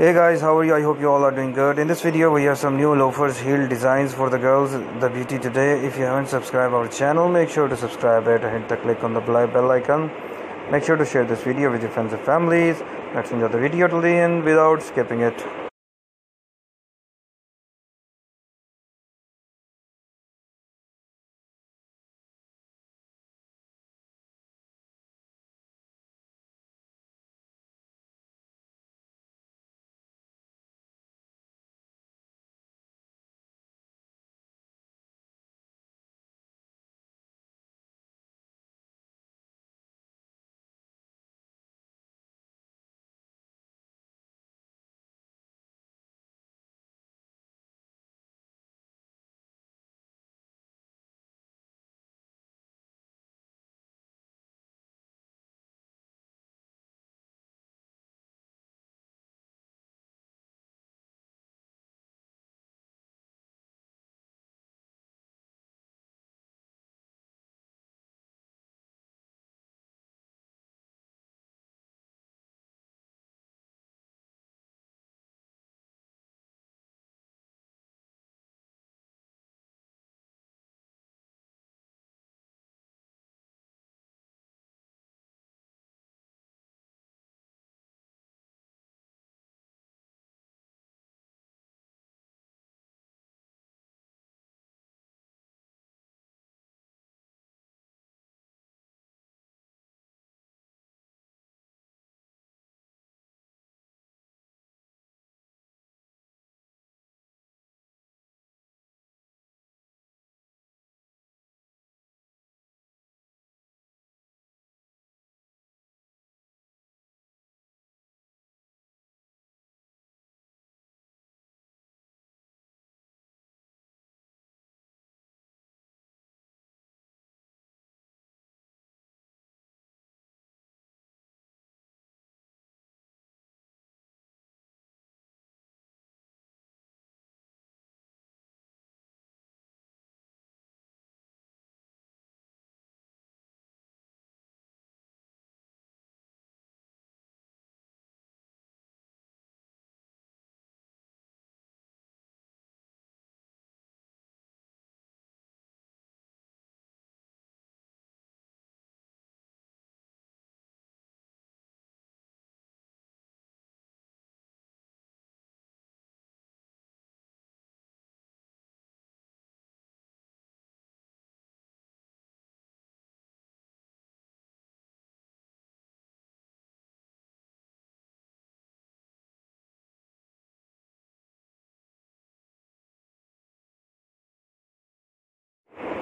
Hey guys, how are you? I hope you all are doing good. In this video, we have some new loafers heel designs for the girls, the beauty today. If you haven't subscribed our channel, make sure to subscribe it hit the click on the bell icon. Make sure to share this video with your friends and families. Let's enjoy the video till the end without skipping it.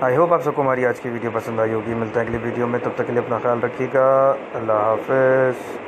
I hope आप सबको हमारी आज की video पसंद आई होगी। मिलता है अगली वीडियो में। तब तक के लिए अपना ख्याल रखिएगा। अल्लाह हाफिज़।